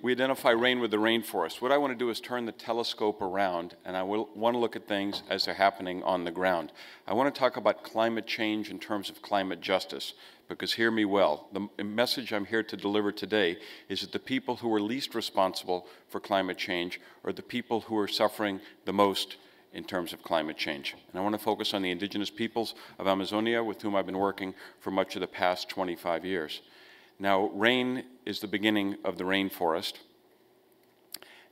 We identify rain with the rainforest. What I want to do is turn the telescope around, and I will, want to look at things as they're happening on the ground. I want to talk about climate change in terms of climate justice, because hear me well. The message I'm here to deliver today is that the people who are least responsible for climate change are the people who are suffering the most in terms of climate change. And I want to focus on the indigenous peoples of Amazonia with whom I've been working for much of the past 25 years. Now, rain is the beginning of the rainforest.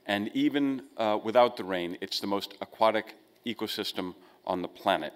And even uh, without the rain, it's the most aquatic ecosystem on the planet.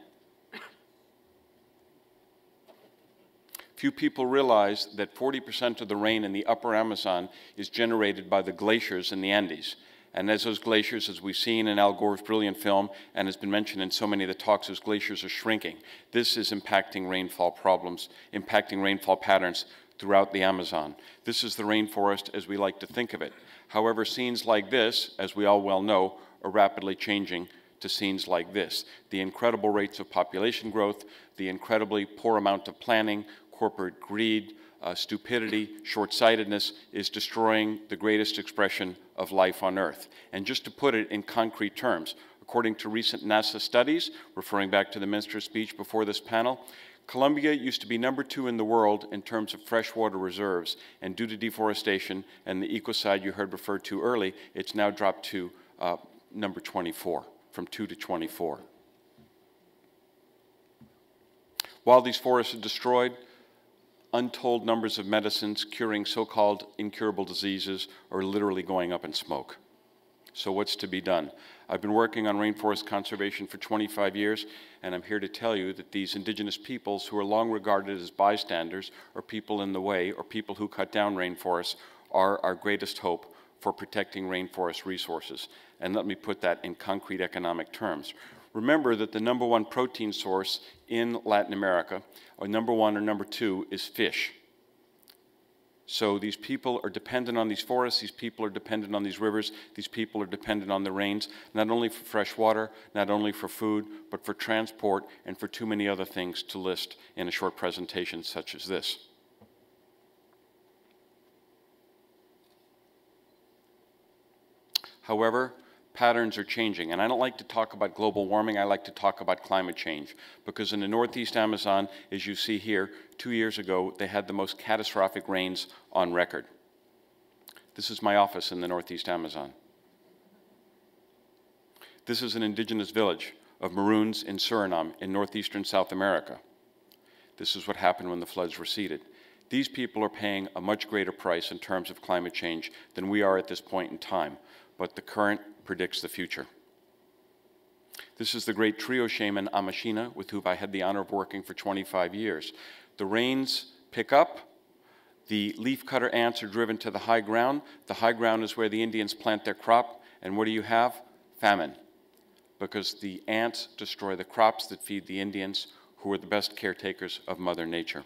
Few people realize that 40% of the rain in the upper Amazon is generated by the glaciers in the Andes. And as those glaciers, as we've seen in Al Gore's brilliant film and has been mentioned in so many of the talks, those glaciers are shrinking. This is impacting rainfall problems, impacting rainfall patterns throughout the Amazon. This is the rainforest as we like to think of it. However, scenes like this, as we all well know, are rapidly changing to scenes like this. The incredible rates of population growth, the incredibly poor amount of planning, corporate greed, uh, stupidity, short-sightedness is destroying the greatest expression of life on Earth. And just to put it in concrete terms, according to recent NASA studies, referring back to the minister's speech before this panel, Colombia used to be number two in the world in terms of freshwater reserves, and due to deforestation and the ecocide you heard referred to early, it's now dropped to uh, number 24, from 2 to 24. While these forests are destroyed, untold numbers of medicines curing so-called incurable diseases are literally going up in smoke. So what's to be done? I've been working on rainforest conservation for 25 years, and I'm here to tell you that these indigenous peoples who are long regarded as bystanders or people in the way or people who cut down rainforests are our greatest hope for protecting rainforest resources. And let me put that in concrete economic terms. Remember that the number one protein source in Latin America, or number one or number two, is fish. So these people are dependent on these forests, these people are dependent on these rivers, these people are dependent on the rains, not only for fresh water, not only for food, but for transport and for too many other things to list in a short presentation such as this. However, patterns are changing. And I don't like to talk about global warming, I like to talk about climate change. Because in the Northeast Amazon, as you see here, two years ago, they had the most catastrophic rains on record. This is my office in the Northeast Amazon. This is an indigenous village of Maroons in Suriname in northeastern South America. This is what happened when the floods receded. These people are paying a much greater price in terms of climate change than we are at this point in time. But the current predicts the future. This is the great trio shaman Amasina, with whom I had the honor of working for 25 years. The rains pick up, the leafcutter ants are driven to the high ground. The high ground is where the Indians plant their crop, and what do you have? Famine. Because the ants destroy the crops that feed the Indians, who are the best caretakers of Mother Nature.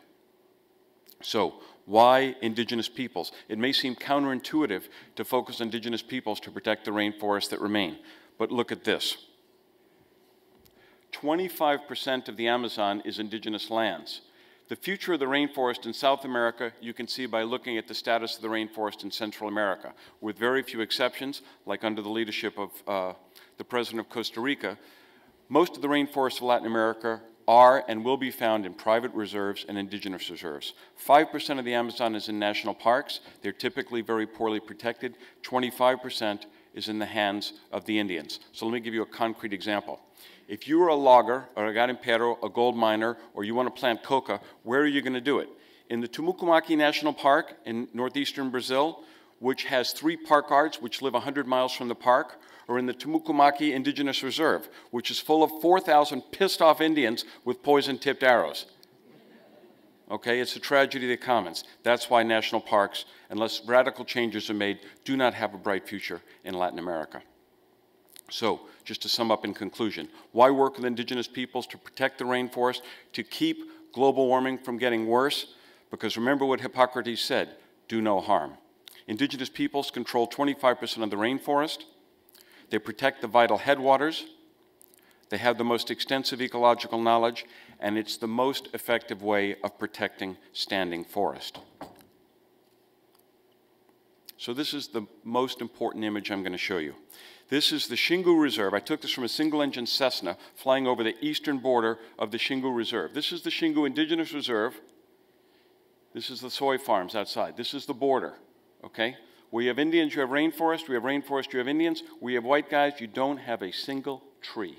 So, why indigenous peoples? It may seem counterintuitive to focus on indigenous peoples to protect the rainforests that remain, but look at this. 25% of the Amazon is indigenous lands. The future of the rainforest in South America you can see by looking at the status of the rainforest in Central America, with very few exceptions, like under the leadership of uh, the President of Costa Rica. Most of the rainforests of Latin America are and will be found in private reserves and indigenous reserves. 5% of the Amazon is in national parks. They're typically very poorly protected. 25% is in the hands of the Indians. So let me give you a concrete example. If you are a logger, or a garimpeiro, a gold miner, or you want to plant coca, where are you going to do it? In the Tumucumaque National Park in northeastern Brazil, which has three park arts which live 100 miles from the park, or in the Tumucumaque Indigenous Reserve, which is full of 4,000 pissed off Indians with poison tipped arrows. Okay, it's a tragedy of the commons. That's why national parks, unless radical changes are made, do not have a bright future in Latin America. So, just to sum up in conclusion, why work with indigenous peoples to protect the rainforest, to keep global warming from getting worse? Because remember what Hippocrates said, do no harm. Indigenous peoples control 25% of the rainforest. They protect the vital headwaters. They have the most extensive ecological knowledge, and it's the most effective way of protecting standing forest. So this is the most important image I'm going to show you. This is the Xingu Reserve. I took this from a single-engine Cessna flying over the eastern border of the Xingu Reserve. This is the Xingu Indigenous Reserve. This is the soy farms outside. This is the border, okay? We have Indians, you have rainforest. We have rainforest, you have Indians. We have white guys, you don't have a single tree.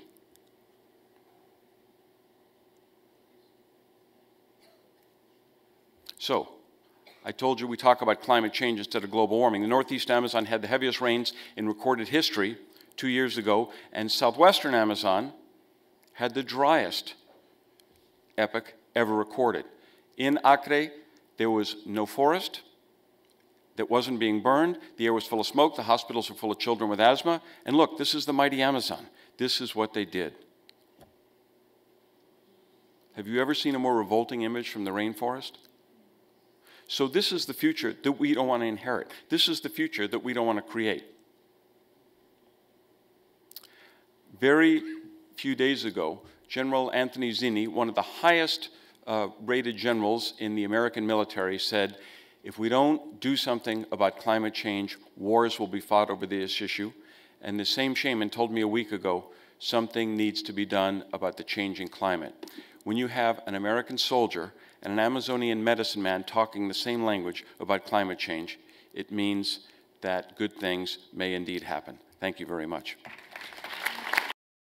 So, I told you we talk about climate change instead of global warming. The Northeast Amazon had the heaviest rains in recorded history two years ago, and Southwestern Amazon had the driest epoch ever recorded. In Acre, there was no forest that wasn't being burned. The air was full of smoke. The hospitals were full of children with asthma. And look, this is the mighty Amazon. This is what they did. Have you ever seen a more revolting image from the rainforest? So, this is the future that we don't want to inherit. This is the future that we don't want to create. Very few days ago, General Anthony Zinni, one of the highest uh, rated generals in the American military, said, if we don't do something about climate change, wars will be fought over this issue. And the same shaman told me a week ago, something needs to be done about the changing climate. When you have an American soldier and an Amazonian medicine man talking the same language about climate change, it means that good things may indeed happen. Thank you very much.